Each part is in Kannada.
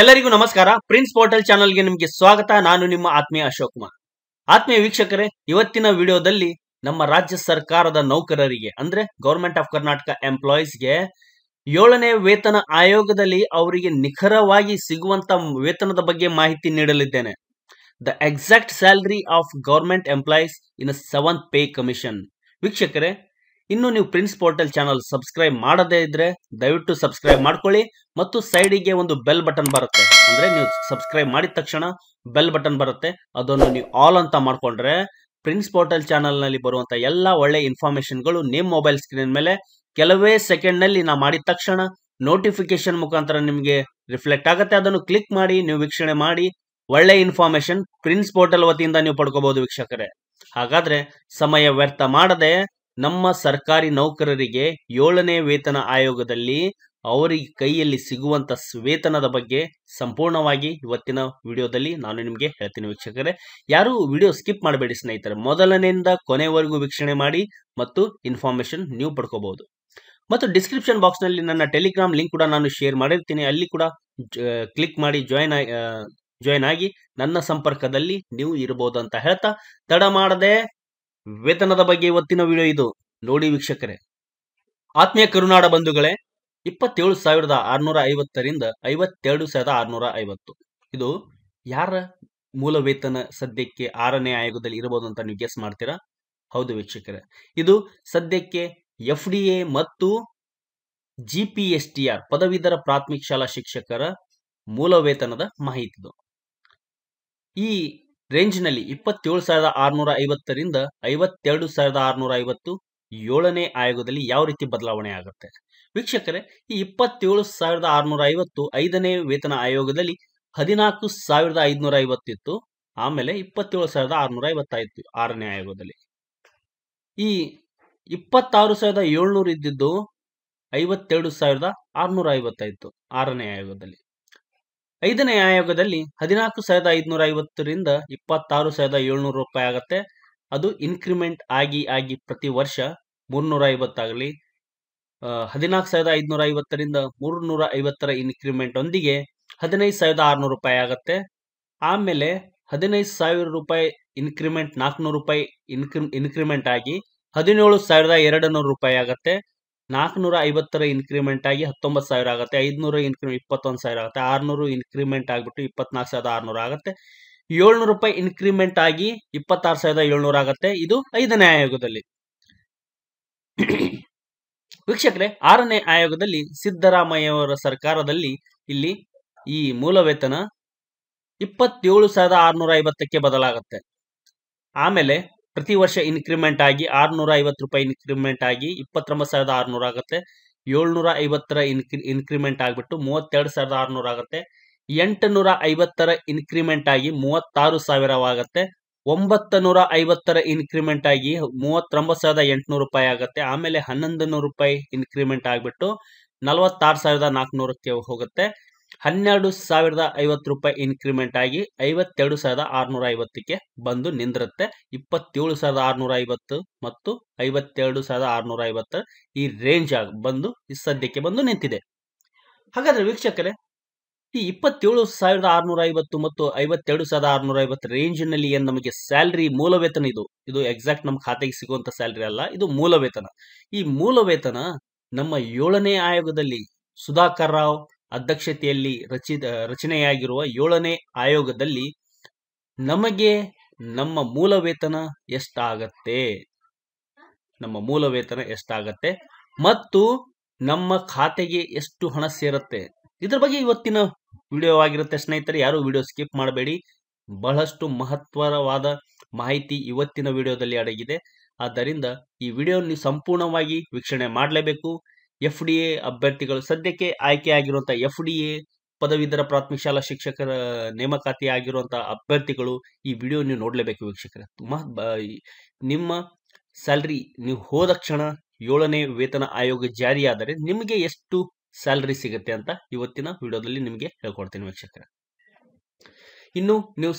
ಎಲ್ಲರಿಗೂ ನಮಸ್ಕಾರ. ಪ್ರಿನ್ಸ್ ಪೋರ್ಟಲ್ ಚಾನಲ್ಗೆ ನಿಮಗೆ ಸ್ವಾಗತ. ನಾನು ನಿಮ್ಮ ಆತ್ಮೀಯ ಅಶೋಕ್ ಕುಮಾರ್. ಆತ್ಮೀಯ ವೀಕ್ಷಕರೇ, ಇವತ್ತಿನ ವಿಡಿಯೋದಲ್ಲಿ ನಮ್ಮ ರಾಜ್ಯ ಸರ್ಕಾರದ ನೌಕರರಿಗೆ, ಅಂದ್ರೆ ಗೌರ್ಮೆಂಟ್ ಆಫ್ ಕರ್ನಾಟಕ ಎಂಪ್ಲಾಯೀಸ್ಗೆ ಏಳನೇ ವೇತನ ಆಯೋಗದಲ್ಲಿ ಅವರಿಗೆ ನಿಖರವಾಗಿ ಸಿಗುವಂತ ವೇತನದ ಬಗ್ಗೆ ಮಾಹಿತಿ ನೀಡಲಿದ್ದೇನೆ. The exact salary of government employees in seventh pay commission ವೀಕ್ಷಕರೇ ಇನ್ನು ನೀವು ಪ್ರಿನ್ಸ್ ಪೋರ್ಟಲ್ ಚಾನಲ್ ಸಬ್ಸ್ಕ್ರೈಬ್ ಮಾಡದೇ ಇದ್ರೆ ದಯವಿಟ್ಟು ಸಬ್ಸ್ಕ್ರೈಬ್ ಮಾಡ್ಕೊಳ್ಳಿ ಮತ್ತು ಸೈಡಿಗೆ ಒಂದು ಬೆಲ್ ಬಟನ್ ಬರುತ್ತೆ. ಅಂದ್ರೆ ನೀವು ಸಬ್ಸ್ಕ್ರೈಬ್ ಮಾಡಿದ ತಕ್ಷಣ ಬೆಲ್ ಬಟನ್ ಬರುತ್ತೆ. ಅದನ್ನು ನೀವು ಆಲ್ ಅಂತ ಮಾಡ್ಕೊಂಡ್ರೆ ಪ್ರಿನ್ಸ್ ಪೋರ್ಟಲ್ ಚಾನಲ್ನಲ್ಲಿ ಬರುವಂತ ಎಲ್ಲ ಒಳ್ಳೆ ಇನ್ಫಾರ್ಮೇಶನ್ಗಳು ನಿಮ್ಮ ಮೊಬೈಲ್ ಸ್ಕ್ರೀನ್ ಮೇಲೆ ಕೆಲವೇ ಸೆಕೆಂಡ್ನಲ್ಲಿ ನಾ ಮಾಡಿದ ತಕ್ಷಣ ನೋಟಿಫಿಕೇಶನ್ ಮುಖಾಂತರ ನಿಮಗೆ ರಿಫ್ಲೆಕ್ಟ್ ಆಗುತ್ತೆ. ಅದನ್ನು ಕ್ಲಿಕ್ ಮಾಡಿ, ನೀವು ವೀಕ್ಷಣೆ ಮಾಡಿ, ಒಳ್ಳೆ ಇನ್ಫಾರ್ಮೇಶನ್ ಪ್ರಿನ್ಸ್ ಪೋರ್ಟಲ್ ವತಿಯಿಂದ ನೀವು ಪಡ್ಕೋಬಹುದು ವೀಕ್ಷಕರೇ. ಹಾಗಾದ್ರೆ ಸಮಯ ವ್ಯರ್ಥ ಮಾಡದೆ ನಮ್ಮ ಸರ್ಕಾರಿ ನೌಕರರಿಗೆ ಏಳನೇ ವೇತನ ಆಯೋಗದಲ್ಲಿ ಅವರಿಗೆ ಕೈಯಲ್ಲಿ ಸಿಗುವಂತ ವೇತನದ ಬಗ್ಗೆ ಸಂಪೂರ್ಣವಾಗಿ ಇವತ್ತಿನ ವಿಡಿಯೋದಲ್ಲಿ ನಾನು ನಿಮಗೆ ಹೇಳ್ತೀನಿ ವೀಕ್ಷಕರೇ. ಯಾರು ವಿಡಿಯೋ ಸ್ಕಿಪ್ ಮಾಡಬೇಡಿ ಸ್ನೇಹಿತರೆ. ಮೊದಲನೆಯಿಂದ ಕೊನೆವರೆಗೂ ವೀಕ್ಷಣೆ ಮಾಡಿ ಮತ್ತು ಇನ್ಫಾರ್ಮೇಶನ್ ನೀವು ಪಡ್ಕೋಬಹುದು. ಮತ್ತು ಡಿಸ್ಕ್ರಿಪ್ಷನ್ ಬಾಕ್ಸ್ನಲ್ಲಿ ನನ್ನ ಟೆಲಿಗ್ರಾಮ್ ಲಿಂಕ್ ಕೂಡ ನಾನು ಶೇರ್ ಮಾಡಿರ್ತೀನಿ. ಅಲ್ಲಿ ಕೂಡ ಕ್ಲಿಕ್ ಮಾಡಿ ಜಾಯಿನ್ ಜಾಯಿನ್ ಆಗಿ ನನ್ನ ಸಂಪರ್ಕದಲ್ಲಿ ನೀವು ಇರಬಹುದು ಅಂತ ಹೇಳ್ತಾ, ತಡ ಮಾಡದೆ ವೇತನದ ಬಗ್ಗೆ ಇವತ್ತಿನ ವಿಡಿಯೋ ಇದು. ನೋಡಿ ವೀಕ್ಷಕರೇ. ಆತ್ಮೀಯ ಕರುನಾಡ ಬಂಧುಗಳೇ, ಇಪ್ಪತ್ತೇಳು ಸಾವಿರದ ಆರ್ನೂರ ಐವತ್ತರಿಂದ ಐವತ್ತೆರಡು ಸಾವಿರದ ಆರ್ನೂರ ಐವತ್ತು. ಇದು ಯಾರ ಮೂಲ ವೇತನ ಸದ್ಯಕ್ಕೆ ಆರನೇ ಆಯೋಗದಲ್ಲಿ ಇರಬಹುದು ಅಂತ ನೀವು ಗೆಸ್ ಮಾಡ್ತೀರಾ? ಹೌದು ವೀಕ್ಷಕರೇ. ಇದು ಸದ್ಯಕ್ಕೆ ಎಫ್ ಡಿ ಎ ಮತ್ತು G P S T R ಪದವೀಧರ ಪ್ರಾಥಮಿಕ ಶಾಲಾ ಶಿಕ್ಷಕರ ಮೂಲ ವೇತನದ ಮಾಹಿತಿ ಈ ರೇಂಜ್ನಲ್ಲಿ ಇಪ್ಪತ್ತೇಳು ಸಾವಿರದ ಆರುನೂರ ಐವತ್ತರಿಂದ ಐವತ್ತೆರಡು ಸಾವಿರದ ಆರುನೂರ ಐವತ್ತು ಏಳನೇ ಆಯೋಗದಲ್ಲಿ ಯಾವ ರೀತಿ ಬದಲಾವಣೆ ಆಗುತ್ತೆ? ವೀಕ್ಷಕರೇ, ಈ ಇಪ್ಪತ್ತೇಳು ಸಾವಿರದ ಆರುನೂರ ಐವತ್ತು ಐದನೇ ವೇತನ ಆಯೋಗದಲ್ಲಿ ಹದಿನಾಲ್ಕು ಸಾವಿರದ ಐದುನೂರ ಐವತ್ತಿತ್ತು, ಆಮೇಲೆ ಇಪ್ಪತ್ತೇಳು ಸಾವಿರದ ಆರುನೂರ ಐವತ್ತಾಯಿತು ಆರನೇ ಆಯೋಗದಲ್ಲಿ. ಈ ಇಪ್ಪತ್ತಾರು ಸಾವಿರದ ಏಳ್ನೂರು ಇದ್ದಿದ್ದು ಐವತ್ತೆರಡು ಸಾವಿರದ ಆರುನೂರ ಐವತ್ತಾಯಿತ್ತು ಆರನೇ ಆಯೋಗದಲ್ಲಿ. ಐದನೇ ಆಯೋಗದಲ್ಲಿ ಹದಿನಾಲ್ಕು ಸಾವಿರದ ಐದುನೂರ ಐವತ್ತರಿಂದ ಇಪ್ಪತ್ತಾರು ಸಾವಿರದ ಏಳ್ನೂರು ರೂಪಾಯಿ ಆಗತ್ತೆ. ಅದು ಇನ್ಕ್ರಿಮೆಂಟ್ ಆಗಿ ಆಗಿ ಪ್ರತಿ ವರ್ಷ ಮೂರ್ನೂರ ಐವತ್ತಾಗಲಿ ಹದಿನಾಲ್ಕು ಸಾವಿರದ ಐದುನೂರ ಐವತ್ತರಿಂದ ಮೂರ್ನೂರ ಐವತ್ತರ ಇನ್ಕ್ರಿಮೆಂಟ್ ಒಂದಿಗೆ ಹದಿನೈದು ಸಾವಿರದ ಆರ್ನೂರು ರೂಪಾಯಿ ಆಗತ್ತೆ. ಆಮೇಲೆ ಹದಿನೈದು ಸಾವಿರ ರೂಪಾಯಿ ಇನ್ಕ್ರಿಮೆಂಟ್ ನಾಲ್ಕುನೂರು ರೂಪಾಯಿ ಇನ್ಕ್ರಿ ಇನ್ಕ್ರಿಮೆಂಟ್ ಆಗಿ ಹದಿನೇಳು ಸಾವಿರದ ಎರಡು ನೂರು ರೂಪಾಯಿ ಆಗತ್ತೆ. ನಾಲ್ಕುನೂರ ಐವತ್ತರ ಇನ್ಕ್ರಿಮೆಂಟ್ ಆಗಿ ಹತ್ತೊಂಬತ್ತು ಸಾವಿರ ಆಗುತ್ತೆ. ಐದುನೂರು ಇನ್ಕ್ರಿಮೆಂಟ್ ಇಪ್ಪತ್ತೊಂದು ಸಾವಿರ ಆಗುತ್ತೆ. ಆರುನೂರು ಇನ್ಕ್ರಿಮೆಂಟ್ ಆಗಿಬಿಟ್ಟು ಇಪ್ಪತ್ನಾಲ್ಕು ಸಾವಿರದ ಆರುನೂರು ಆಗುತ್ತೆ. ಏಳ್ನೂರು ರೂಪಾಯಿ ಇನ್ಕ್ರಿಮೆಂಟ್ ಆಗಿ ಇಪ್ಪತ್ತಾರು ಸಾವಿರದ ಏಳ್ನೂರು ಆಗುತ್ತೆ. ಇದು ಐದನೇ ಆಯೋಗದಲ್ಲಿ. ವೀಕ್ಷಕರೇ, ಆರನೇ ಆಯೋಗದಲ್ಲಿ ಸಿದ್ದರಾಮಯ್ಯವರ ಸರ್ಕಾರದಲ್ಲಿ ಇಲ್ಲಿ ಈ ಮೂಲ ವೇತನ ಇಪ್ಪತ್ತೇಳು ಸಾವಿರದ ಆರ್ನೂರ ಐವತ್ತಕ್ಕೆ ಬದಲಾಗುತ್ತೆ. ಆಮೇಲೆ ಪ್ರತಿ ವರ್ಷ ಇನ್ಕ್ರಿಮೆಂಟ್ ಆಗಿ ಆರ್ನೂರ ಐವತ್ತು ರೂಪಾಯಿ ಇನ್ಕ್ರಿಮೆಂಟ್ ಆಗಿ ಇಪ್ಪತ್ತೊಂಬತ್ತು ಸಾವಿರದ ಆರ್ನೂರ ಆಗುತ್ತೆ. ಏಳ್ನೂರ ಐವತ್ತರ ಇನ್ಕ್ರಿ ಇನ್ಕ್ರಿಮೆಂಟ್ ಆಗಿಬಿಟ್ಟು ಮೂವತ್ತೆರಡು ಸಾವಿರದ ಆರ್ನೂರ ಆಗುತ್ತೆ. ಎಂಟುನೂರ ಐವತ್ತರ ಇನ್ಕ್ರಿಮೆಂಟ್ ಆಗಿ ಮೂವತ್ತಾರು ಸಾವಿರವಾಗುತ್ತೆ ಒಂಬತ್ತು ನೂರ ಐವತ್ತರ ಇನ್ಕ್ರಿಮೆಂಟ್ ಆಗಿ ಮೂವತ್ತೊಂಬತ್ತು ಸಾವಿರದ ಎಂಟುನೂರು ರೂಪಾಯಿ ಆಗುತ್ತೆ. ಆಮೇಲೆ ಹನ್ನೊಂದು ನೂರು ರೂಪಾಯಿ ಇನ್ಕ್ರಿಮೆಂಟ್ ಆಗಿಬಿಟ್ಟು ನಲವತ್ತಾರು ಸಾವಿರದ ನಾಲ್ಕುನೂರಕ್ಕೆ ಹೋಗುತ್ತೆ. ಹನ್ನೆರಡು ಸಾವಿರದ ಐವತ್ತು ರೂಪಾಯಿ ಇನ್ಕ್ರಿಮೆಂಟ್ ಆಗಿ ಐವತ್ತೆರಡು ಸಾವಿರದ ಆರ್ನೂರ ಐವತ್ತಕ್ಕೆ ಬಂದು ನಿಂದಿರುತ್ತೆ. ಇಪ್ಪತ್ತೇಳು ಸಾವಿರದ ಆರುನೂರ ಐವತ್ತು ಮತ್ತು ಐವತ್ತೆರಡು ಸಾವಿರದ ಆರುನೂರ ಐವತ್ತು ಈ ರೇಂಜ್ ಆಗಿ ಬಂದು ಈ ಸದ್ಯಕ್ಕೆ ಬಂದು ನಿಂತಿದೆ. ಹಾಗಾದ್ರೆ ವೀಕ್ಷಕರೇ, ಈ ಇಪ್ಪತ್ತೇಳು ಸಾವಿರದ ಆರ್ನೂರ ಐವತ್ತು ಮತ್ತು ಐವತ್ತೆರಡು ಸಾವಿರದ ಆರುನೂರ ಐವತ್ತು ರೇಂಜ್ನಲ್ಲಿ ಏನ್ ನಮಗೆ ಸ್ಯಾಲ್ರಿ ಮೂಲ ವೇತನ ಇದು? ಇದು ಎಕ್ಸಾಕ್ಟ್ ನಮ್ಮ ಖಾತೆಗೆ ಸಿಗುವಂತ ಸ್ಯಾಲ್ರಿ ಅಲ್ಲ, ಇದು ಮೂಲ ವೇತನ ಈ ಮೂಲ ವೇತನ ನಮ್ಮ ಏಳನೇ ಆಯೋಗದಲ್ಲಿ ಸುಧಾಕರ್ ರಾವ್ ಅಧ್ಯಕ್ಷತೆಯಲ್ಲಿ ರಚಿತ ರಚನೆಯಾಗಿರುವ ಏಳನೇ ಆಯೋಗದಲ್ಲಿ ನಮಗೆ ನಮ್ಮ ಮೂಲ ವೇತನ ಎಷ್ಟಾಗತ್ತೆ? ನಮ್ಮ ಮೂಲ ವೇತನ ಎಷ್ಟಾಗತ್ತೆ? ಮತ್ತು ನಮ್ಮ ಖಾತೆಗೆ ಎಷ್ಟು ಹಣ ಸೇರುತ್ತೆ? ಇದ್ರ ಬಗ್ಗೆ ಇವತ್ತಿನ ವಿಡಿಯೋ ಆಗಿರುತ್ತೆ ಸ್ನೇಹಿತರೆ, ಯಾರು ವಿಡಿಯೋ ಸ್ಕಿಪ್ ಮಾಡಬೇಡಿ. ಬಹಳಷ್ಟು ಮಹತ್ವರವಾದ ಮಾಹಿತಿ ಇವತ್ತಿನ ವಿಡಿಯೋದಲ್ಲಿ ಅಡಗಿದೆ. ಆದ್ದರಿಂದ ಈ ವಿಡಿಯೋ ನೀವು ಸಂಪೂರ್ಣವಾಗಿ ವೀಕ್ಷಣೆ ಮಾಡಲೇಬೇಕು. ಎಫ್ ಡಿ ಎ ಅಭ್ಯರ್ಥಿಗಳು, ಸದ್ಯಕ್ಕೆ ಆಯ್ಕೆಯಾಗಿರುವಂತಹ ಎಫ್ ಡಿ ಎ ಪದವೀಧರ ಪ್ರಾಥಮಿಕ ಶಾಲಾ ಶಿಕ್ಷಕರ ನೇಮಕಾತಿ ಆಗಿರುವಂತಹ ಅಭ್ಯರ್ಥಿಗಳು ಈ ವಿಡಿಯೋ ನೀವು ನೋಡಲೇಬೇಕು ವೀಕ್ಷಕರೇ. ತುಂಬ ನಿಮ್ಮ ಸ್ಯಾಲ್ರಿ ನೀವು ಹೋದ ಕ್ಷಣ ಏಳನೇ ವೇತನ ಆಯೋಗ ಜಾರಿಯಾದರೆ ನಿಮಗೆ ಎಷ್ಟು ಸ್ಯಾಲ್ರಿ ಸಿಗುತ್ತೆ ಅಂತ ಇವತ್ತಿನ ವಿಡಿಯೋದಲ್ಲಿ ನಿಮಗೆ ಹೇಳ್ಕೊಡ್ತೀನಿ ವೀಕ್ಷಕರೇ. ಇನ್ನು ನೀವು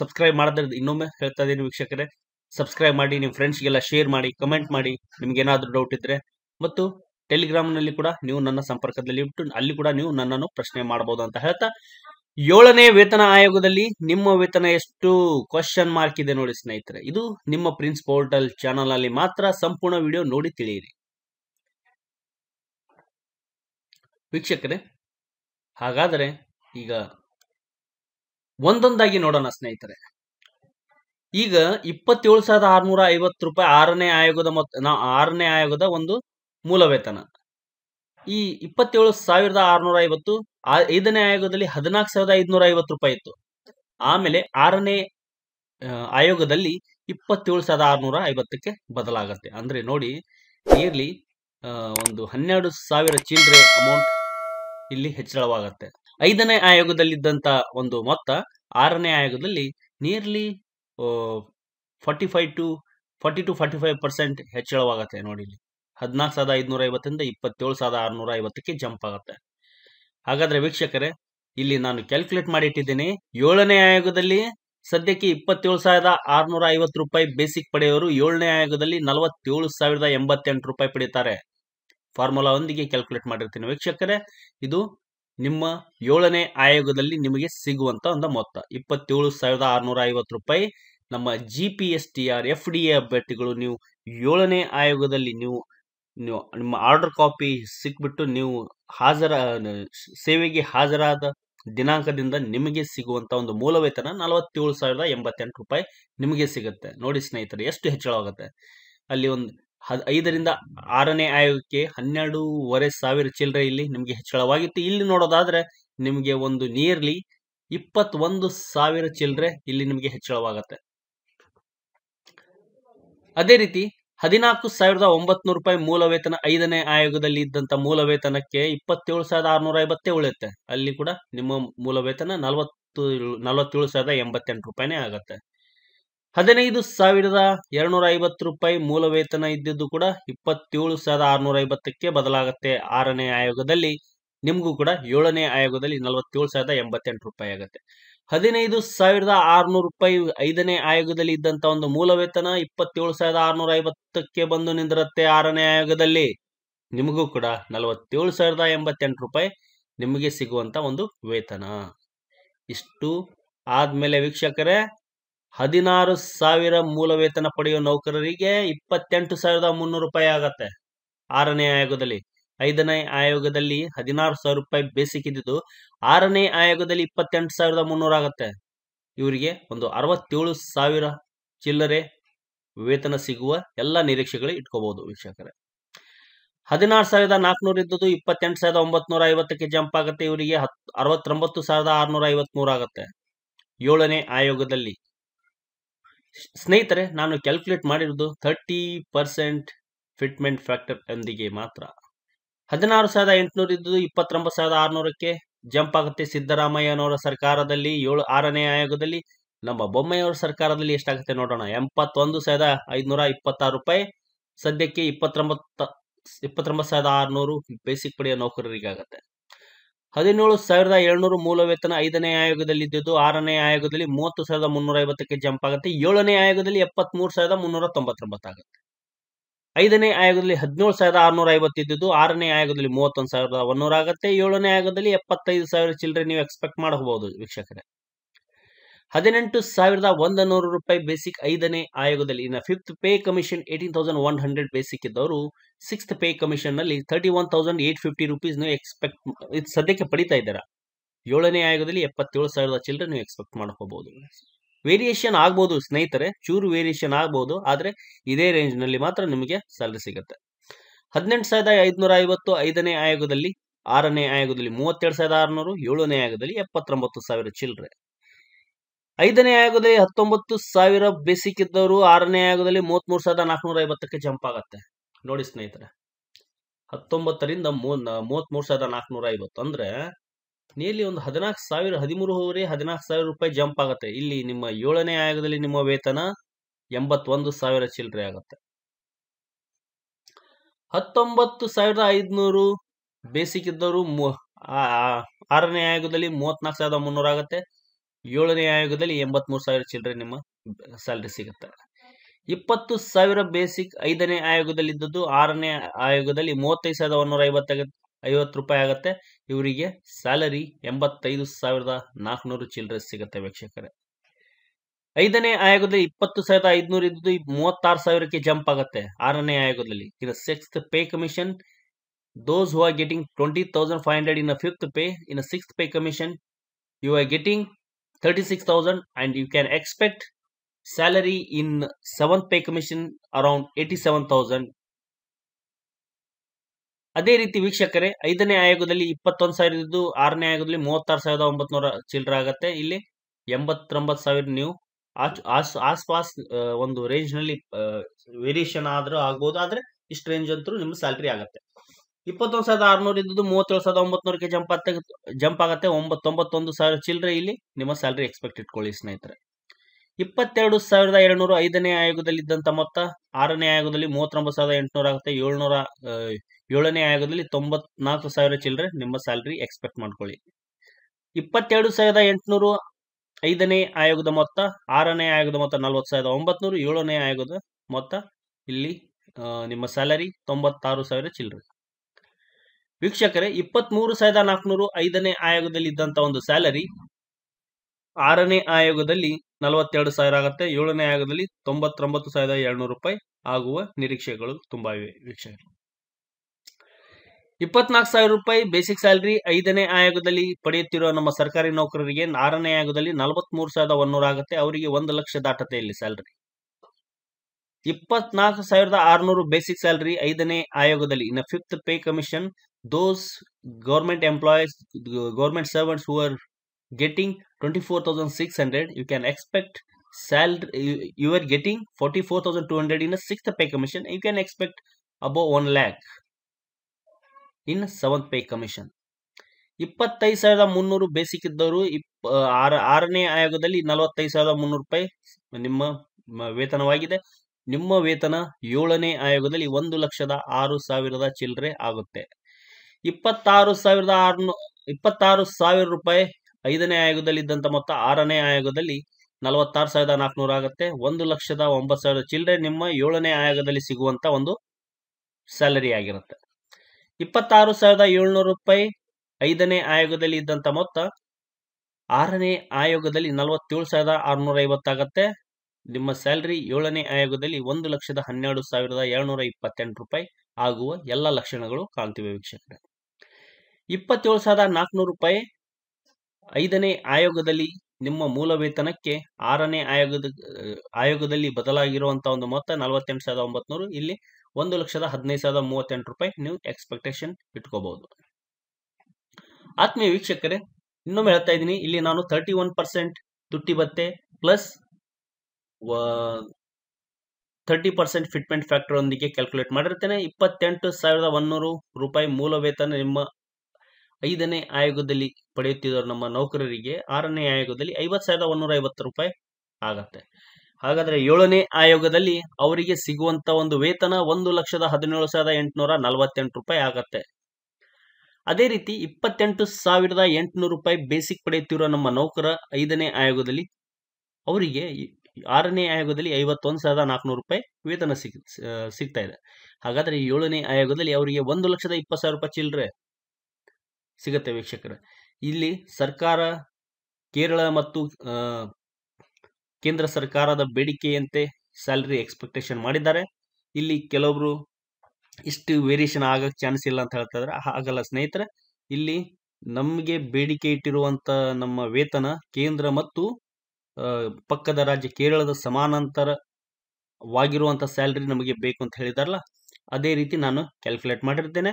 ಸಬ್ಸ್ಕ್ರೈಬ್ ಮಾಡಿದ್ರೆ ಇನ್ನೊಮ್ಮೆ ಹೇಳ್ತಾ ಇದ್ದೀನಿ ವೀಕ್ಷಕರೇ. ಸಬ್ಸ್ಕ್ರೈಬ್ ಮಾಡಿ, ನಿಮ್ಮ ಫ್ರೆಂಡ್ಸ್ಗೆಲ್ಲ ಶೇರ್ ಮಾಡಿ ಕಮೆಂಟ್ ಮಾಡಿ ನಿಮ್ಗೆ ಏನಾದರೂ ಡೌಟ್ ಇದ್ರೆ. ಮತ್ತು ಟೆಲಿಗ್ರಾಮ್ನಲ್ಲಿ ಕೂಡ ನೀವು ನನ್ನ ಸಂಪರ್ಕದಲ್ಲಿ ಇಟ್ಟು ಅಲ್ಲಿ ಕೂಡ ನೀವು ನನ್ನನ್ನು ಪ್ರಶ್ನೆ ಮಾಡಬಹುದು ಅಂತ ಹೇಳ್ತಾ, ಏಳನೇ ವೇತನ ಆಯೋಗದಲ್ಲಿ ನಿಮ್ಮ ವೇತನ ಎಷ್ಟು? ಕ್ವಶನ್ ಮಾರ್ಕ್ ಇದೆ ನೋಡಿ ಸ್ನೇಹಿತರೆ. ಇದು ನಿಮ್ಮ ಪ್ರಿನ್ಸ್ ಪೋರ್ಟಲ್ ಚಾನಲ್ ಅಲ್ಲಿ ಮಾತ್ರ ಸಂಪೂರ್ಣ ವಿಡಿಯೋ ನೋಡಿ ತಿಳಿಯಿರಿ. ವೀಕ್ಷಕರೇ, ಹಾಗಾದರೆ ಈಗ ಒಂದೊಂದಾಗಿ ನೋಡೋಣ ಸ್ನೇಹಿತರೆ. ಈಗ ಇಪ್ಪತ್ತೇಳು ಸಾವಿರದ ಆರ್ನೂರ ಐವತ್ತು ರೂಪಾಯಿ ಆರನೇ ಆಯೋಗದ ಮೊತ್ತ ಆರನೇ ಆಯೋಗದ ಒಂದು ಮೂಲ ವೇತನ ಈ ಇಪ್ಪತ್ತೇಳು ಸಾವಿರದ ಆರ್ನೂರ ಐವತ್ತು ಐದನೇ ಆಯೋಗದಲ್ಲಿ ಹದಿನಾಲ್ಕು ಸಾವಿರದ ಐದುನೂರ ಐವತ್ತು ರೂಪಾಯಿ ಇತ್ತು. ಆಮೇಲೆ ಆರನೇ ಆಯೋಗದಲ್ಲಿ ಇಪ್ಪತ್ತೇಳು ಸಾವಿರದ ಆರ್ನೂರ ಐವತ್ತಕ್ಕೆ ಬದಲಾಗತ್ತೆ. ಅಂದ್ರೆ ನೋಡಿ ನಿಯರ್ಲಿ ಒಂದು ಹನ್ನೆರಡು ಸಾವಿರ ಚಿಲ್ಲರೆ ಅಮೌಂಟ್ ಇಲ್ಲಿ ಹೆಚ್ಚಳವಾಗತ್ತೆ. ಐದನೇ ಆಯೋಗದಲ್ಲಿದ್ದಂತ ಒಂದು ಮೊತ್ತ, ಆರನೇ ಆಯೋಗದಲ್ಲಿ nearly forty five to, forty two, forty five percent ಹೆಚ್ಚಳವಾಗತ್ತೆ ನೋಡಿ ಇಲ್ಲಿ. ಹದಿನಾಲ್ಕು ಸಾವಿರದ ಐದುನೂರ ಐವತ್ತರಿಂದ ಇಪ್ಪತ್ತೇಳು ಸಾವಿರದ ಆರುನೂರ ಐವತ್ತಕ್ಕೆ ಜಂಪ್ ಆಗುತ್ತೆ. ಹಾಗಾದರೆ ವೀಕ್ಷಕರೇ, ಇಲ್ಲಿ ನಾನು ಕ್ಯಾಲ್ಕುಲೇಟ್ ಮಾಡಿ ಇಟ್ಟಿದ್ದೀನಿ ಏಳನೇ ಆಯೋಗದಲ್ಲಿ ಸದ್ಯಕ್ಕೆ ಇಪ್ಪತ್ತೇಳು ಸಾವಿರದ ಆರುನೂರ ಐವತ್ತು ರೂಪಾಯಿ ಬೇಸಿಕ್ ಪಡೆಯೋರು ಏಳನೇ ಆಯೋಗದಲ್ಲಿ ನಲವತ್ತೇಳು ಸಾವಿರದ ಎಂಬತ್ತೆಂಟು ರೂಪಾಯಿ ಪಡೀತಾರೆ. ಫಾರ್ಮುಲಾ ಒಂದಿಗೆ ಕ್ಯಾಲ್ಕುಲೇಟ್ ಮಾಡಿರ್ತೀನಿ ವೀಕ್ಷಕರೇ. ಇದು ನಿಮ್ಮ ಏಳನೇ ಆಯೋಗದಲ್ಲಿ ನಿಮಗೆ ಸಿಗುವಂತ ಒಂದು ಮೊತ್ತ. ಇಪ್ಪತ್ತೇಳು ಸಾವಿರದ ಆರುನೂರ ಐವತ್ತು ರೂಪಾಯಿ. ನಮ್ಮ G P S T R F D A ಅಭ್ಯರ್ಥಿಗಳು, ನೀವು ಏಳನೇ ಆಯೋಗದಲ್ಲಿ ನೀವು ನೀವು ನಿಮ್ಮ ಆರ್ಡರ್ ಕಾಪಿ ಸಿಕ್ಬಿಟ್ಟು ನೀವು ಹಾಜರ ಸೇವೆಗೆ ಹಾಜರಾದ ದಿನಾಂಕದಿಂದ ನಿಮಗೆ ಸಿಗುವಂತ ಒಂದು ಮೂಲ ವೇತನ ನಲವತ್ತೇಳು ಸಾವಿರದ ಎಂಬತ್ತೆಂಟು ರೂಪಾಯಿ ನಿಮಗೆ ಸಿಗುತ್ತೆ. ನೋಡಿ ಸ್ನೇಹಿತರೆ, ಎಷ್ಟು ಹೆಚ್ಚಳವಾಗುತ್ತೆ. ಅಲ್ಲಿ ಒಂದು ಹದ್, ಐದರಿಂದ ಆರನೇ ಆಯೋಗಕ್ಕೆ ಹನ್ನೆರಡೂವರೆ ಸಾವಿರ ಚಿಲ್ಲರೆ ಇಲ್ಲಿ ನಿಮಗೆ ಹೆಚ್ಚಳವಾಗಿತ್ತು. ಇಲ್ಲಿ ನೋಡೋದಾದ್ರೆ ನಿಮಗೆ ಒಂದು ನಿಯರ್ಲಿ ಇಪ್ಪತ್ತೊಂದು ಸಾವಿರ ಚಿಲ್ಲರೆ ಇಲ್ಲಿ ನಿಮಗೆ ಹೆಚ್ಚಳವಾಗತ್ತೆ. ಅದೇ ರೀತಿ ಹದಿನಾಲ್ಕು ಸಾವಿರದ ಒಂಬತ್ನೂರು ರೂಪಾಯಿ ಮೂಲ ವೇತನ ಐದನೇ ಆಯೋಗದಲ್ಲಿ ಇದ್ದಂತ ಮೂಲ ವೇತನಕ್ಕೆ ಇಪ್ಪತ್ತೇಳು ಸಾವಿರದ ಆರುನೂರ ಐವತ್ತೇ. ಉಳಿಯುತ್ತೆ ಅಲ್ಲಿ ಕೂಡ ನಿಮ್ಮ ಮೂಲ ವೇತನ ನಲವತ್ತು, ನಲವತ್ತೇಳು ಸಾವಿರದ ಎಂಬತ್ತೆಂಟು ರೂಪಾಯಿನೇ ಆಗತ್ತೆ. ಹದಿನೈದು ಸಾವಿರದ ಎರಡ್ನೂರ ಐವತ್ತು ರೂಪಾಯಿ ಮೂಲ ವೇತನ ಇದ್ದಿದ್ದು ಕೂಡ ಇಪ್ಪತ್ತೇಳು ಸಾವಿರದ ಆರುನೂರ ಐವತ್ತಕ್ಕೆ ಬದಲಾಗತ್ತೆ. ಆರನೇ ಆಯೋಗದಲ್ಲಿ ನಿಮಗೂ ಕೂಡ ಏಳನೇ ಆಯೋಗದಲ್ಲಿ ನಲವತ್ತೇಳು ಸಾವಿರದ ಎಂಬತ್ತೆಂಟು ರೂಪಾಯಿ ಆಗುತ್ತೆ. ಹದಿನೈದು ಸಾವಿರದ ಆರುನೂರು ರೂಪಾಯಿ ಐದನೇ ಆಯೋಗದಲ್ಲಿ ಇದ್ದಂತ ಒಂದು ಮೂಲ ವೇತನ ಇಪ್ಪತ್ತೇಳು ಸಾವಿರದ ಆರುನೂರ ಐವತ್ತಕ್ಕೆ ಬಂದು ನಿಂದಿರುತ್ತೆ ಆರನೇ ಆಯೋಗದಲ್ಲಿ. ನಿಮಗೂ ಕೂಡ ನಲವತ್ತೇಳು ಸಾವಿರದ ಎಂಬತ್ತೆಂಟು ರೂಪಾಯಿ ನಿಮಗೆ ಸಿಗುವಂತ ಒಂದು ವೇತನ. ಇಷ್ಟು ಆದ್ಮೇಲೆ ವೀಕ್ಷಕರೇ, ಹದಿನಾರು ಸಾವಿರ ಮೂಲ ವೇತನ ಪಡೆಯುವ ನೌಕರರಿಗೆ ಇಪ್ಪತ್ತೆಂಟು ಸಾವಿರದ ಮುನ್ನೂರು ರೂಪಾಯಿ ಆಗತ್ತೆ ಆರನೇ ಆಯೋಗದಲ್ಲಿ. ಐದನೇ ಆಯೋಗದಲ್ಲಿ ಹದಿನಾರು ಸಾವಿರ ರೂಪಾಯಿ ಬೇಸಿಕ್ ಇದ್ದಿದ್ದು, ಆರನೇ ಆಯೋಗದಲ್ಲಿ ಇಪ್ಪತ್ತೆಂಟು ಸಾವಿರದ ಮುನ್ನೂರ ಆಗತ್ತೆ. ಇವರಿಗೆ ಒಂದು ಅರವತ್ತೇಳು ಸಾವಿರ ಚಿಲ್ಲರೆ ವೇತನ ಸಿಗುವ ಎಲ್ಲ ನಿರೀಕ್ಷೆಗಳು ಇಟ್ಕೋಬಹುದು ವೀಕ್ಷಕರೇ. ಹದಿನಾರು ಸಾವಿರದ ನಾಲ್ಕುನೂರ ಇದ್ದದ್ದು ಇಪ್ಪತ್ತೆಂಟು ಸಾವಿರದ ಒಂಬತ್ನೂರ ಐವತ್ತಕ್ಕೆ ಜಂಪ್ ಆಗುತ್ತೆ, ಇವರಿಗೆ ಹತ್, ಅರವತ್ತೊಂಬತ್ತು ಸಾವಿರದ ಆರುನೂರ ಐವತ್ಮೂರು ಆಗುತ್ತೆ. ಏಳನೇ ಆಯೋಗದಲ್ಲಿ. ಸ್ನೇಹಿತರೆ, ನಾನು ಕ್ಯಾಲ್ಕುಲೇಟ್ ಮಾಡಿರೋದು ಥರ್ಟಿ ಪರ್ಸೆಂಟ್ ಫಿಟ್ಮೆಂಟ್ ಫ್ಯಾಕ್ಟರ್ ಎಂದಿಗೆ ಮಾತ್ರ. ಹದಿನಾರು ಸಾವಿರದ ಎಂಟುನೂರ ಇದ್ದು ಇಪ್ಪತ್ತೊಂಬತ್ತು, ಸಾವಿರದ ಆರುನೂರಕ್ಕೆ ಜಂಪ್ ಆಗುತ್ತೆ ಸಿದ್ದರಾಮಯ್ಯನವರ ಸರ್ಕಾರದಲ್ಲಿ, ಏಳು ಆರನೇ ಆಯೋಗದಲ್ಲಿ. ನಮ್ಮ ಬೊಮ್ಮೆಯವರ ಸರ್ಕಾರದಲ್ಲಿ ಎಷ್ಟಾಗುತ್ತೆ ನೋಡೋಣ. ಎಂಬತ್ತೊಂದು ಸಾವಿರದ ಐದುನೂರ ಇಪ್ಪತ್ತಾರು ರೂಪಾಯಿ. ಸದ್ಯಕ್ಕೆ ಇಪ್ಪತ್ತೊಂಬತ್ತ, ಇಪ್ಪತ್ತೊಂಬತ್ತು ಸಾವಿರದ ಆರುನೂರು ಬೇಸಿಕ್ ಪಡೆಯ ನೌಕರರಿಗಾಗತ್ತೆ. ಹದಿನೇಳು ಸಾವಿರದ ಏಳ್ನೂರು ಮೂಲ ವೇತನ ಐದನೇ ಆಯೋಗದಲ್ಲಿ ಇದ್ದಿದ್ದು ಆರನೇ ಆಯೋಗದಲ್ಲಿ ಮೂವತ್ತು ಸಾವಿರದ ಮುನ್ನೂರ ಐವತ್ತಕ್ಕೆ ಜಂಪ್ ಆಗುತ್ತೆ. ಏಳನೇ ಆಯೋಗದಲ್ಲಿ ಎಪ್ಪತ್ಮೂರು ಸಾವಿರದ ಮುನ್ನೂರ ತೊಂಬತ್ತೊಂಬತ್ತು ಆಗುತ್ತೆ. ಐದನೇ ಆಯೋಗದಲ್ಲಿ ಹದಿನೇಳು ಸಾವಿರದ ಆರುನೂರ ಐವತ್ತು ಇದ್ದಿದ್ದು ಆರನೇ ಆಯೋಗದಲ್ಲಿ ಮೂವತ್ತೊಂದು ಸಾವಿರದ ಒಂದೂರ ಆಗುತ್ತೆ, ಏಳನೇ ಆಯೋಗದಲ್ಲಿ ಎಪ್ಪತ್ತೈದು ಸಾವಿರ ಚಿಲ್ಲರೆ ನೀವು ಎಕ್ಸ್ಪೆಕ್ಟ್ ಮಾಡಬಹುದು ವೀಕ್ಷಕರೇ. ಹದಿನೆಂಟು ಸಾವಿರದ ಒಂದು ನೂರು ರೂಪಾಯಿ ಬೇಸಿಕ್ ಐದನೇ ಆಯೋಗದಲ್ಲಿ, ಇನ್ನು fifth pay commission eighteen thousand one hundred basic ಇದ್ದವರು sixth pay ಕಮಿಷನ್ನಲ್ಲಿ thirty one thousand eight fifty rupees ನೀವು ಎಕ್ಸ್ಪೆಕ್ಟ್ ಇದು ಸದ್ಯಕ್ಕೆ ಪಡಿತಾ ಇದ್ದೀರಾ? ಏಳನೇ ಆಯೋಗದಲ್ಲಿ ಎಪ್ಪತ್ತೇಳು ಸಾವಿರದ ಚಿಲ್ಲರೆ ನೀವು ಎಕ್ಸ್ಪೆಕ್ಟ್ ಮಾಡ್ಕೋಬಹುದು ವೇರಿಯೇಷನ್ ಆಗ್ಬೋದು ಸ್ನೇಹಿತರೆ, ಚೂರು ವೇರಿಯೇಷನ್ ಆಗ್ಬೋದು, ಆದರೆ ಇದೇ ರೇಂಜ್ನಲ್ಲಿ ಮಾತ್ರ ನಿಮಗೆ ಸ್ಯಾಲರಿ ಸಿಗುತ್ತೆ. ಹದಿನೆಂಟು ಸಾವಿರದ ಐದುನೂರ ಐವತ್ತು ಐದನೇ ಆಯೋಗದಲ್ಲಿ, ಆರನೇ ಆಯೋಗದಲ್ಲಿ ಮೂವತ್ತೆರಡು ಸಾವಿರದ ಆರುನೂರು, ಏಳನೇ ಆಯೋಗದಲ್ಲಿ ಎಪ್ಪತ್ತೊಂಬತ್ತು ಸಾವಿರ ಚಿಲ್ಲರೆ ಐದನೇ ಆಯೋಗದಲ್ಲಿ ಹತ್ತೊಂಬತ್ತು ಸಾವಿರ ಬೇಸಿಕ್ ಇದ್ದವರು, ಆರನೇ ಆಯೋಗದಲ್ಲಿ ಮೂವತ್ತ್ಮೂರು ಸಾವಿರದ ನಾಲ್ಕುನೂರ ಐವತ್ತಕ್ಕೆ ಜಂಪ್ ಆಗುತ್ತೆ. ನೋಡಿ ಸ್ನೇಹಿತರೆ, ಹತ್ತೊಂಬತ್ತರಿಂದ ಮೂವತ್ತ್ಮೂರು ಸಾವಿರದ ನಾಲ್ಕುನೂರ ಐವತ್ತು ಅಂದ್ರೆ ನಿಯರ್ಲಿ ಒಂದು ಹದಿನಾಲ್ಕು ಸಾವಿರ, ಹದಿಮೂರುವರೆ, ಹದಿನಾಲ್ಕು ಸಾವಿರ ರೂಪಾಯಿ ಜಂಪ್ ಆಗುತ್ತೆ. ಇಲ್ಲಿ ನಿಮ್ಮ ಏಳನೇ ಆಯೋಗದಲ್ಲಿ ನಿಮ್ಮ ವೇತನ ಎಂಬತ್ತೊಂದು ಸಾವಿರ ಚಿಲ್ಲರೆ ಆಗುತ್ತೆ. ಹತ್ತೊಂಬತ್ತು ಸಾವಿರದ ಐದುನೂರು ಬೇಸಿಕ್ ಇದ್ದವರು ಆರನೇ ಆಯೋಗದಲ್ಲಿ ಮೂವತ್ನಾಲ್ಕು ಸಾವಿರದ ಮುನ್ನೂರ ಆಗುತ್ತೆ. ಏಳನೇ ಆಯೋಗದಲ್ಲಿ ಎಂಬತ್ಮೂರು ಸಾವಿರ ಚಿಲ್ಲರೆ ನಿಮ್ಮ ಸ್ಯಾಲ್ರಿ ಸಿಗುತ್ತೆ. ಇಪ್ಪತ್ತು ಸಾವಿರ ಬೇಸಿಕ್ ಐದನೇ ಆಯೋಗದಲ್ಲಿ ಇದ್ದದ್ದು ಆರನೇ ಆಯೋಗದಲ್ಲಿ ಮೂವತ್ತೈದು ಸಾವಿರದ ಒಂದೂರ ಐವತ್ತ ಐವತ್ತು ರೂಪಾಯಿ ಆಗುತ್ತೆ. ಇವರಿಗೆ ಸ್ಯಾಲರಿ ಎಂಬತ್ತೈದು ಸಾವಿರದ ನಾಲ್ಕುನೂರು ಚಿಲ್ಡ್ರೆ ಸಿಗುತ್ತೆ ವೀಕ್ಷಕರೇ. ಐದನೇ ಆಯೋಗದಲ್ಲಿ ಇಪ್ಪತ್ತು ಸಾವಿರದ ಐದುನೂರು ಇದ್ದು ಮೂವತ್ತಾರು ಸಾವಿರಕ್ಕೆ ಜಂಪ್ ಆಗುತ್ತೆ. ಆರನೇ ಆಯೋಗದಲ್ಲಿ ಇನ್ನು sixth pay commission those who are getting twenty thousand five hundred in fifth pay in sixth pay commission you are getting thirty six thousand and you can expect salary in seventh pay commission around eighty seven thousand ಅದೇ ರೀತಿ ವೀಕ್ಷಕರೇ, ಐದನೇ ಆಯೋಗದಲ್ಲಿ ಇಪ್ಪತ್ತೊಂದು ಸಾವಿರ ಇದ್ದು ಆರನೇ ಆಯೋಗದಲ್ಲಿ ಮೂವತ್ತಾರು ಸಾವಿರದ ಒಂಬತ್ನೂರ ಚಿಲ್ಲರೆ ಆಗುತ್ತೆ. ಇಲ್ಲಿ ಎಂಬತ್ತೊಂಬತ್ತು ಸಾವಿರ ನೀವು ಆಚ್, ಆಸ್, ಆಸ್ಪಾಸ್ ಒಂದು ರೇಂಜ್ನಲ್ಲಿ ವೇರಿಯೇಷನ್ ಆದ್ರೂ ಆಗ್ಬೋದು. ಆದ್ರೆ ಇಷ್ಟು ರೇಂಜ್ ಅಂತೂ ನಿಮ್ಮ ಸ್ಯಾಲ್ರಿ ಆಗುತ್ತೆ. ಇಪ್ಪತ್ತೊಂದು ಸಾವಿರದ ಆರ್ನೂರ ಇದ್ದು ಮೂವತ್ತೇಳು ಸಾವಿರದ ಒಂಬತ್ನೂರಕ್ಕೆ ಜಂಪ್ ಆಗುತ್ತೆ ಜಂಪ್ ಆಗುತ್ತೆ. ಒಂಬತ್ತೊಂಬತ್ತೊಂದು ಸಾವಿರ ಚಿಲ್ಲರೆ ಇಲ್ಲಿ ನಿಮ್ಮ ಸ್ಯಾಲ್ರಿ ಎಕ್ಸ್ಪೆಕ್ಟ್ ಇಟ್ಕೊಳ್ಳಿ ಸ್ನೇಹಿತರೆ. ಇಪ್ಪತ್ತೆರಡು ಸಾವಿರದ ಎರಡುನೂರು ಐದನೇ ಆಯೋಗದಲ್ಲಿ ಇದ್ದಂತ ಮೊತ್ತ, ಆರನೇ ಆಯೋಗದಲ್ಲಿ ಮೂವತ್ತೊಂಬತ್ತು ಸಾವಿರದ ಎಂಟುನೂರ ಆಗುತ್ತೆ. ಏಳ್ನೂರ ಏಳನೇ ಆಯೋಗದಲ್ಲಿ ತೊಂಬತ್ನಾಲ್ಕು ಸಾವಿರ ಚಿಲ್ಲರೆ ನಿಮ್ಮ ಸ್ಯಾಲ್ರಿ ಎಕ್ಸ್ಪೆಕ್ಟ್ ಮಾಡ್ಕೊಳ್ಳಿ. ಇಪ್ಪತ್ತೆರಡು ಸಾವಿರದ ಎಂಟುನೂರು ಐದನೇ ಆಯೋಗದ ಮೊತ್ತ, ಆರನೇ ಆಯೋಗದ ಮೊತ್ತ ನಲ್ವತ್ತು ಸಾವಿರದ ಒಂಬತ್ನೂರು, ಏಳನೇ ಆಯೋಗದ ಮೊತ್ತ ಇಲ್ಲಿ ನಿಮ್ಮ ಸ್ಯಾಲರಿ ತೊಂಬತ್ತಾರು ಸಾವಿರ ಚಿಲ್ಲರೆ. ವೀಕ್ಷಕರೇ, ಇಪ್ಪತ್ಮೂರು ಸಾವಿರದ ನಾಲ್ಕುನೂರು ಐದನೇ ಆಯೋಗದಲ್ಲಿ ಇದ್ದಂಥ ಒಂದು ಸ್ಯಾಲರಿ ಆರನೇ ಆಯೋಗದಲ್ಲಿ ನಲವತ್ತೆರಡು ಸಾವಿರ ಆಗುತ್ತೆ, ಏಳನೇ ಆಯೋಗದಲ್ಲಿ ತೊಂಬತ್ತೊಂಬತ್ತು ಸಾವಿರದ ಏಳ್ನೂರು ರೂಪಾಯಿ ಆಗುವ ನಿರೀಕ್ಷೆಗಳು ತುಂಬಾ ಇವೆ ವೀಕ್ಷಕರೇ. ಇಪ್ಪತ್ನಾಲ್ಕು ಸಾವಿರ ರೂಪಾಯಿ ಬೇಸಿಕ್ ಸ್ಯಾಲರಿ ಐದನೇ ಆಯೋಗದಲ್ಲಿ ಪಡೆಯುತ್ತಿರುವ ನಮ್ಮ ಸರ್ಕಾರಿ ನೌಕರರಿಗೆ ಆರನೇ ಆಯೋಗದಲ್ಲಿ ನಲವತ್ಮೂರು ಸಾವಿರದ ಒನ್ನೂರ ಆಗುತ್ತೆ. ಅವರಿಗೆ ಒಂದು ಲಕ್ಷ ದಾಟತೆಯಲ್ಲಿ ಇಲ್ಲಿ ಸ್ಯಾಲರಿ. ಇಪ್ಪತ್ನಾಲ್ಕು ಸಾವಿರದ ಆರುನೂರು ಬೇಸಿಕ್ ಸ್ಯಾಲರಿ ಐದನೇ ಆಯೋಗದಲ್ಲಿ in fifth pay commission, those government employees, government servants who are getting twenty four thousand six hundred. You can expect salary, you are getting forty four thousand two hundred in sixth pay commission. You can expect above one lakh. In seventh pay commission. ಇಪ್ಪತ್ತೈದು ಸಾವಿರದ ಮುನ್ನೂರು ಬೇಸಿಕ್ ಇದ್ದವರು ಇಪ್ ಆರ, ಆರನೇ ಆಯೋಗದಲ್ಲಿ ನಲವತ್ತೈದು ಸಾವಿರದ ಮುನ್ನೂರು ರೂಪಾಯಿ ನಿಮ್ಮ ವೇತನವಾಗಿದೆ. ನಿಮ್ಮ ವೇತನ ಏಳನೇ ಆಯೋಗದಲ್ಲಿ ಒಂದು ಲಕ್ಷದ ಆರು ಸಾವಿರದ ಚಿಲ್ಲರೆ ಆಗುತ್ತೆ. ಇಪ್ಪತ್ತಾರು ಸಾವಿರದ ಆರುನೂ, ಇಪ್ಪತ್ತಾರು ಸಾವಿರ ರೂಪಾಯಿ ಐದನೇ ಆಯೋಗದಲ್ಲಿ ಇದ್ದಂತ ಮೊತ್ತ ಆರನೇ ಆಯೋಗದಲ್ಲಿ ನಲವತ್ತಾರು ಸಾವಿರದ ನಾಲ್ಕುನೂರು ಆಗುತ್ತೆ. ಒಂದು ಲಕ್ಷದ ಒಂಬತ್ತು ಸಾವಿರದ ಚಿಲ್ಲರೆ ನಿಮ್ಮ ಏಳನೇ ಆಯೋಗದಲ್ಲಿ ಸಿಗುವಂತ ಒಂದು ಸ್ಯಾಲರಿ ಆಗಿರುತ್ತೆ. ಇಪ್ಪತ್ತಾರು ಸಾವಿರದ ಏಳ್ನೂರು ರೂಪಾಯಿ ಐದನೇ ಆಯೋಗದಲ್ಲಿ ಇದ್ದಂತ ಮೊತ್ತ, ಆರನೇ ಆಯೋಗದಲ್ಲಿ ನಲವತ್ತೇಳು ಸಾವಿರದ ಆರುನೂರ ಐವತ್ತಾಗತ್ತೆ ನಿಮ್ಮ ಸ್ಯಾಲ್ರಿ ಏಳನೇ ಆಯೋಗದಲ್ಲಿ ಒಂದು ಲಕ್ಷದ ಹನ್ನೆರಡು ಸಾವಿರದ ಏಳ್ನೂರ ಇಪ್ಪತ್ತೆಂಟು ರೂಪಾಯಿ ಆಗುವ ಎಲ್ಲ ಲಕ್ಷಣಗಳು ಕಾಣ್ತಿವೆ ವೀಕ್ಷಕರೇ. ಇಪ್ಪತ್ತೇಳು ಸಾವಿರದ ನಾಲ್ಕುನೂರು ರೂಪಾಯಿ ಐದನೇ ಆಯೋಗದಲ್ಲಿ ನಿಮ್ಮ ಮೂಲ ವೇತನಕ್ಕೆ ಆರನೇ ಆಯೋಗದ, ಆಯೋಗದಲ್ಲಿ ಬದಲಾಗಿರುವಂತಹ ಒಂದು ಮೊತ್ತ ನಲವತ್ತೆಂಟು ಸಾವಿರದ ಒಂಬತ್ನೂರು. ಇಲ್ಲಿ ಒಂದು ಲಕ್ಷದ ಹದಿನೈದು ಸಾವಿರದ ಮೂವತ್ತೆಂಟು ರೂಪಾಯಿ ನೀವು ಎಕ್ಸ್ಪೆಕ್ಟೇಷನ್ ಇಟ್ಕೋಬಹುದು ಆತ್ಮೀಯ ವೀಕ್ಷಕರೇ, ಇನ್ನೊಮ್ಮೆ ಹೇಳ್ತಾ ಇದ್ದೀನಿ, ಇಲ್ಲಿ ನಾನು ತರ್ಟಿ ಒನ್ ಪರ್ಸೆಂಟ್ ತುಟ್ಟಿ ಬತ್ತೆ plus thirty percent fitment factor ಒಂದಿಗೆ ಕ್ಯಾಲ್ಕುಲೇಟ್ ಮಾಡಿರ್ತೇನೆ. ಇಪ್ಪತ್ತೆಂಟು ಸಾವಿರದ ಒನ್ನೂರು ರೂಪಾಯಿ ಮೂಲ ವೇತನ ನಿಮ್ಮ ಐದನೇ ಆಯೋಗದಲ್ಲಿ ಪಡೆಯುತ್ತಿದ್ದವರು ನಮ್ಮ ನೌಕರರಿಗೆ, ಆರನೇ ಆಯೋಗದಲ್ಲಿ ಐವತ್ತು ಸಾವಿರದ ಒನ್ನೂರ ಐವತ್ತು ರೂಪಾಯಿ ಆಗತ್ತೆ. ಹಾಗಾದ್ರೆ ಏಳನೇ ಆಯೋಗದಲ್ಲಿ ಅವರಿಗೆ ಸಿಗುವಂತ ಒಂದು ವೇತನ ಒಂದು ಲಕ್ಷದ ಹದಿನೇಳು ಸಾವಿರದ ಎಂಟುನೂರ ನಲವತ್ತೆಂಟು ರೂಪಾಯಿ ಆಗತ್ತೆ. ಅದೇ ರೀತಿ ಇಪ್ಪತ್ತೆಂಟು ಸಾವಿರದ ಎಂಟುನೂರು ರೂಪಾಯಿ ಬೇಸಿಕ್ ಪಡೆಯುತ್ತಿರುವ ನಮ್ಮ ನೌಕರ ಐದನೇ ಆಯೋಗದಲ್ಲಿ ಅವರಿಗೆ ಆರನೇ ಆಯೋಗದಲ್ಲಿ ಐವತ್ತೊಂದು ಸಾವಿರದ ನಾಲ್ಕುನೂರು ರೂಪಾಯಿ ವೇತನ ಸಿಗ್ ಸಿಗ್ತಾ ಇದೆ. ಹಾಗಾದ್ರೆ ಏಳನೇ ಆಯೋಗದಲ್ಲಿ ಅವರಿಗೆ ಒಂದು ಲಕ್ಷದ ಇಪ್ಪತ್ತು ಸಾವಿರ ರೂಪಾಯಿ ಚಿಲ್ಲರೆ ಸಿಗುತ್ತೆ ವೀಕ್ಷಕರೇ. ಇಲ್ಲಿ ಸರ್ಕಾರ ಕೇರಳ ಮತ್ತು ಕೇಂದ್ರ ಸರ್ಕಾರದ ಬೇಡಿಕೆಯಂತೆ ಸ್ಯಾಲರಿ ಎಕ್ಸ್ಪೆಕ್ಟೇಷನ್ ಮಾಡಿದ್ದಾರೆ. ಇಲ್ಲಿ ಕೆಲವೊಬ್ರು ಇಷ್ಟು ವೇರಿಯೇಷನ್ ಆಗಕ್ಕೆ ಚಾನ್ಸ್ ಇಲ್ಲ ಅಂತ ಹೇಳ್ತಾ ಆಗಲ್ಲ ಸ್ನೇಹಿತರೆ, ಇಲ್ಲಿ ನಮಗೆ ಬೇಡಿಕೆ ಇಟ್ಟಿರುವಂಥ ನಮ್ಮ ವೇತನ ಕೇಂದ್ರ ಮತ್ತು ಪಕ್ಕದ ರಾಜ್ಯ ಕೇರಳದ ಸಮಾನಾಂತರವಾಗಿರುವಂಥ ಸ್ಯಾಲ್ರಿ ನಮಗೆ ಬೇಕು ಅಂತ ಹೇಳಿದಾರಲ್ಲ ಅದೇ ರೀತಿ ನಾನು ಕ್ಯಾಲ್ಕುಲೇಟ್ ಮಾಡಿರ್ತೇನೆ.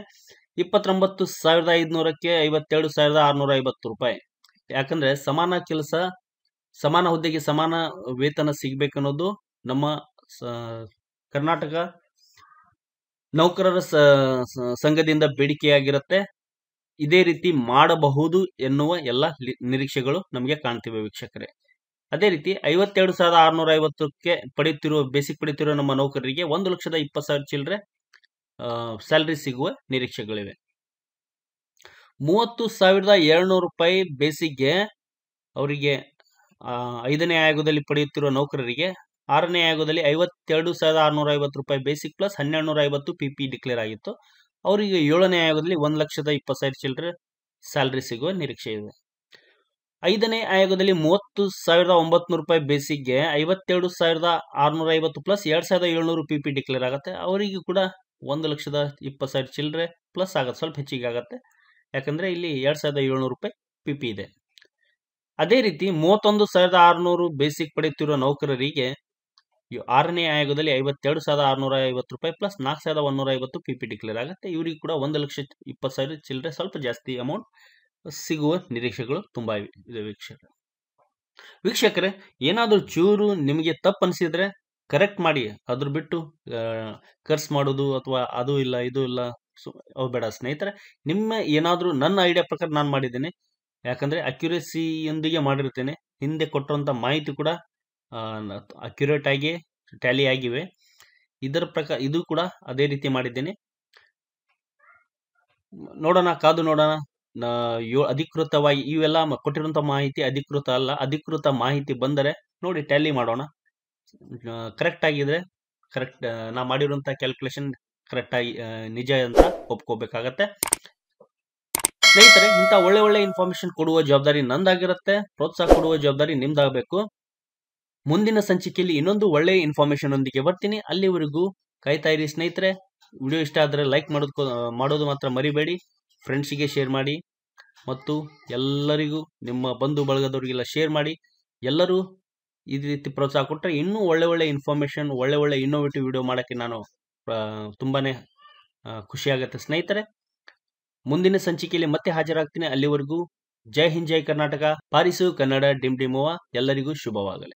ಇಪ್ಪತ್ತೊಂಬತ್ತು ಸಾವಿರದ ಐದುನೂರಕ್ಕೆ ಐವತ್ತೆರಡು ಸಾವಿರದ ಆರುನೂರ ಐವತ್ತು ರೂಪಾಯಿ. ಯಾಕಂದ್ರೆ ಸಮಾನ ಕೆಲಸ ಸಮಾನ ಹುದ್ದೆಗೆ ಸಮಾನ ವೇತನ ಸಿಗಬೇಕನ್ನೋದು ನಮ್ಮ ಕರ್ನಾಟಕ ನೌಕರರ ಸಂಘದಿಂದ ಬೇಡಿಕೆಯಾಗಿರುತ್ತೆ. ಇದೇ ರೀತಿ ಮಾಡಬಹುದು ಎನ್ನುವ ಎಲ್ಲ ನಿರೀಕ್ಷೆಗಳು ನಮಗೆ ಕಾಣ್ತಿವೆ ವೀಕ್ಷಕರೇ. ಅದೇ ರೀತಿ ಐವತ್ತೆರಡು ಸಾವಿರದ ಆರುನೂರ ಐವತ್ತಕ್ಕೆ ಪಡೆಯುತ್ತಿರುವ, ಬೇಸಿಕ್ ಪಡೆಯುತ್ತಿರುವ ನಮ್ಮ ನೌಕರರಿಗೆ ಒಂದು ಲಕ್ಷದ ಇಪ್ಪತ್ತು ಸಾವಿರ ಚಿಲ್ಲರೆ ಸ್ಯಾಲರಿ ಸಿಗುವ ನಿರೀಕ್ಷೆಗಳಿವೆ. ಮೂವತ್ತು ಸಾವಿರದ ಏಳ್ನೂರು ರೂಪಾಯಿ ಬೇಸಿಕ್ಗೆ ಅವರಿಗೆ ಐದನೇ ಆಯೋಗದಲ್ಲಿ ಪಡೆಯುತ್ತಿರುವ ನೌಕರರಿಗೆ ಆರನೇ ಆಯೋಗದಲ್ಲಿ ಐವತ್ತೆರಡು ಸಾವಿರದ ಆರುನೂರ ಐವತ್ತು ರೂಪಾಯಿ ಬೇಸಿಕ್ ಪ್ಲಸ್ ಹನ್ನೆರಡು ನೂರ ಐವತ್ತು ಪಿ ಪಿ ಡಿಕ್ಲೇರ್ ಆಗಿತ್ತು. ಅವರಿಗೆ ಏಳನೇ ಆಯೋಗದಲ್ಲಿ ಒಂದು ಲಕ್ಷದ ಇಪ್ಪತ್ತು ಸಾವಿರ ಚಿಲ್ಲರೆ ಸ್ಯಾಲ್ರಿ ಸಿಗುವ ನಿರೀಕ್ಷೆ ಇದೆ. ಐದನೇ ಆಯೋಗದಲ್ಲಿ ಮೂವತ್ತು ಸಾವಿರದ ಒಂಬತ್ತು ರೂಪಾಯಿ ಬೇಸಿಕ್ಗೆ ಐವತ್ತೆರಡು ಸಾವಿರದ ಆರುನೂರ ಐವತ್ತು ಪ್ಲಸ್ ಎರಡು ಸಾವಿರದ ಏಳ್ನೂರು ಪಿ ಪಿ ಡಿಕ್ಲೇರ್ ಆಗುತ್ತೆ. ಅವರಿಗೆ ಕೂಡ ಒಂದು ಲಕ್ಷದ ಇಪ್ಪತ್ತು ಸಾವಿರ ಚಿಲ್ಲರೆ ಪ್ಲಸ್ ಆಗುತ್ತೆ. ಸ್ವಲ್ಪ ಹೆಚ್ಚಿಗೆ ಆಗುತ್ತೆ. ಯಾಕಂದರೆ ಇಲ್ಲಿ ಎರಡು ಸಾವಿರದ ಏಳ್ನೂರು ರೂಪಾಯಿ ಪಿ ಪಿ ಇದೆ. ಅದೇ ರೀತಿ ಮೂವತ್ತೊಂದು ಸಾವಿರದ ಆರುನೂರು ಬೇಸಿಕ್ ಪಡೆಯುತ್ತಿರುವ ನೌಕರರಿಗೆ ಆರನೇ ಆಯೋಗದಲ್ಲಿ ಐವತ್ತೆರಡು ಸಾವಿರದ ಆರುನೂರ ಐವತ್ತು ರೂಪಾಯಿ ಪ್ಲಸ್ ನಾಲ್ಕು ಸಾವಿರದ ಒಂದೂರ ಐವತ್ತು ಪಿ ಪಿ ಡಿಕ್ಲೇರ್ ಆಗುತ್ತೆ. ಇವರಿಗೆ ಕೂಡ ಒಂದು ಲಕ್ಷ ಇಪ್ಪತ್ತು ಸಾವಿರ ಚಿಲ್ಲರೆ ಸ್ವಲ್ಪ ಜಾಸ್ತಿ ಅಮೌಂಟ್ ಸಿಗುವ ನಿರೀಕ್ಷೆಗಳು ತುಂಬ ಇವೆ. ವೀಕ್ಷಕರೇ. ವೀಕ್ಷಕರೇ, ಏನಾದರೂ ಚೂರು ನಿಮಗೆ ತಪ್ಪು ಅನಿಸಿದ್ರೆ ಕರೆಕ್ಟ್ ಮಾಡಿ. ಅದ್ರ ಬಿಟ್ಟು ಖರ್ಚು ಮಾಡೋದು ಅಥವಾ ಅದು ಇಲ್ಲ, ಇದು ಇಲ್ಲ, ಸೊ, ಅವು ಬೇಡ. ಸ್ನೇಹಿತರೆ, ನಿಮ್ಮ ಏನಾದರೂ ನನ್ನ ಐಡಿಯಾ ಪ್ರಕಾರ ನಾನು ಮಾಡಿದ್ದೇನೆ. ಯಾಕಂದರೆ ಅಕ್ಯುರೇಸಿಯೊಂದಿಗೆ ಮಾಡಿರ್ತೇನೆ. ಹಿಂದೆ ಕೊಟ್ಟಂಥ ಮಾಹಿತಿ ಕೂಡ ಅಕ್ಯುರೇಟ್ ಆಗಿ ಟ್ಯಾಲಿ ಆಗಿವೆ. ಇದರ ಪ್ರಕಾರ ಇದು ಕೂಡ ಅದೇ ರೀತಿ ಮಾಡಿದ್ದೇನೆ. ನೋಡೋಣ, ಕಾದು ನೋಡೋಣ. ಅಧಿಕೃತವಾಗಿ, ಇವೆಲ್ಲ ಕೊಟ್ಟಿರುವಂಥ ಮಾಹಿತಿ ಅಧಿಕೃತ ಅಲ್ಲ. ಅಧಿಕೃತ ಮಾಹಿತಿ ಬಂದರೆ ನೋಡಿ ಟ್ಯಾಲಿ ಮಾಡೋಣ. ಕರೆಕ್ಟ್ ಆಗಿದ್ರೆ ಕರೆಕ್ಟ್ ನಾ ಮಾಡಿರುವಂಥ ಕ್ಯಾಲ್ಕುಲೇಷನ್ ಕರೆಕ್ಟಾಗಿ ನಿಜ ಅಂತ ಒಪ್ಕೋಬೇಕಾಗತ್ತೆ. ಸ್ನೇಹಿತರೆ, ಇಂಥ ಒಳ್ಳೆ ಒಳ್ಳೆ ಇನ್ಫಾರ್ಮೇಶನ್ ಕೊಡುವ ಜವಾಬ್ದಾರಿ ನಂದಾಗಿರುತ್ತೆ. ಪ್ರೋತ್ಸಾಹ ಕೊಡುವ ಜವಾಬ್ದಾರಿ ನಿಮ್ದಾಗಬೇಕು. ಮುಂದಿನ ಸಂಚಿಕೆಯಲ್ಲಿ ಇನ್ನೊಂದು ಒಳ್ಳೆಯ ಇನ್ಫಾರ್ಮೇಶನ್ ಒಂದಿಗೆ ಬರ್ತೀನಿ. ಅಲ್ಲಿವರೆಗೂ ಕಾಯ್ತಾ ಇರಿ ಸ್ನೇಹಿತರೆ. ವಿಡಿಯೋ ಇಷ್ಟ ಆದರೆ ಲೈಕ್ ಮಾಡೋದು ಮಾಡೋದು ಮಾತ್ರ ಮರಿಬೇಡಿ. ಫ್ರೆಂಡ್ಸಿಗೆ ಶೇರ್ ಮಾಡಿ. ಮತ್ತು ಎಲ್ಲರಿಗೂ, ನಿಮ್ಮ ಬಂಧು ಬಳಗದವರಿಗೆಲ್ಲ ಶೇರ್ ಮಾಡಿ. ಎಲ್ಲರೂ ಈ ರೀತಿ ಪ್ರೋತ್ಸಾಹ ಕೊಟ್ಟರೆ ಇನ್ನೂ ಒಳ್ಳೆ ಒಳ್ಳೆ ಇನ್ಫಾರ್ಮೇಷನ್ ಒಳ್ಳೆ ಒಳ್ಳೆ ಇನ್ನೋವೇಟಿವ್ ವಿಡಿಯೋ ಮಾಡೋಕ್ಕೆ ನಾನು ತುಂಬಾ ಖುಷಿಯಾಗುತ್ತೆ ಸ್ನೇಹಿತರೆ. ಮುಂದಿನ ಸಂಚಿಕೆಯಲ್ಲಿ ಮತ್ತೆ ಹಾಜರಾಗ್ತೀನಿ. ಅಲ್ಲಿವರೆಗೂ ಜೈ ಹಿಂದ್, ಜೈ ಕರ್ನಾಟಕ. ಪಾರಿಸು ಕನ್ನಡ ಡಿಮ್ ಡಿಮೋವಾ ಎಲ್ಲರಿಗೂ ಶುಭವಾಗಲಿ.